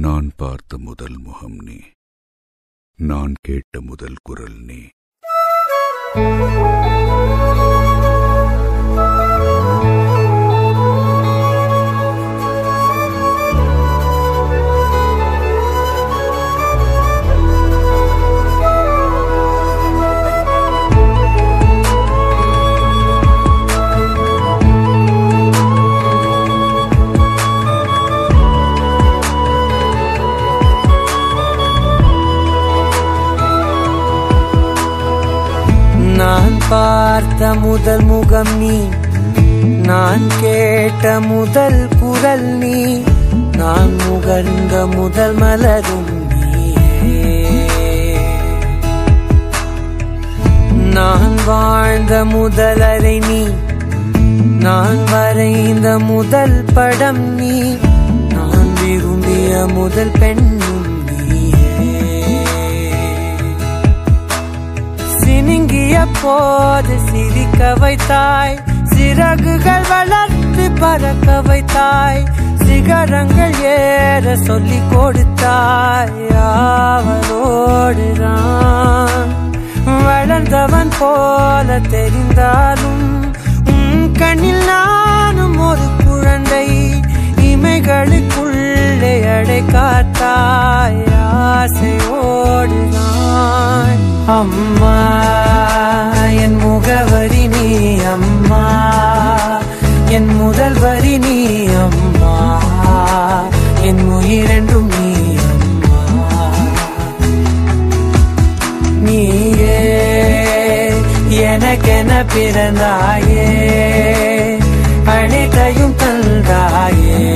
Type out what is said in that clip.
நான் பார்த்த முதல் முகம் நீ. நான் கேட்ட முதல் குரல் நீ. பார்த்த முதல் முகம் நீ. நான் கேட்ட முதல் குரல் நீ. நான் முகர்ந்த முதல் மலரும் நான் வாழ்ந்த முதல் அறை நீ. நான் வரைந்த முதல் படம் நீ. நான் விரும்பிய முதல் பெண் சினுங்கிய போது சிரிக்க வைத்தாய். சிறகுகள் வளர்த்து பறக்க வைத்தாய். சிகரங்கள் ஏற சொல்லி கொடுத்தாய். அவரோடுதான் வளர்ந்தவன் போல தெரிந்தாலும் உன் கண்ணில் நான் அம்மா என் முகவரி நீ அம்மா. என் முதல் வரி நீ அம்மா. என் உயிரென்றும் நீ அம்மா. நீயே எனக்கென பிறந்தாயே. அனைத்தையும் தந்தாயே.